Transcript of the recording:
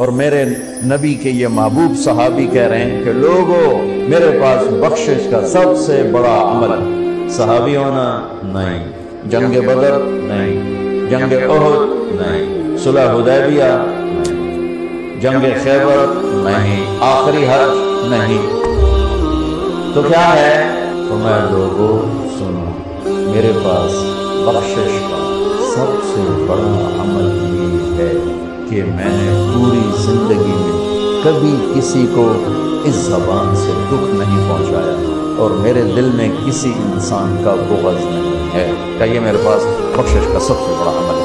और मेरे नबी के ये महबूब सहाबी कह रहे हैं कि लोगों मेरे पास बख्शिश का सबसे बड़ा अमल सहाबी होना नहीं। जंग बदर नहीं। जंग ओहद नहीं। सुलह हुदैबिया नहीं। जंग खैबर नहीं। आखिरी हज नहीं। तो क्या है? तो मैं लोगों सुनो। मेरे पास बख्शिश का सबसे बड़ा कि मैंने पूरी ज़िंदगी में कभी किसी को इस जबान से दुख नहीं पहुँचाया। और मेरे दिल में किसी इंसान का बुगज नहीं है। क्या ये मेरे पास बख्शिश का सबसे बड़ा अमल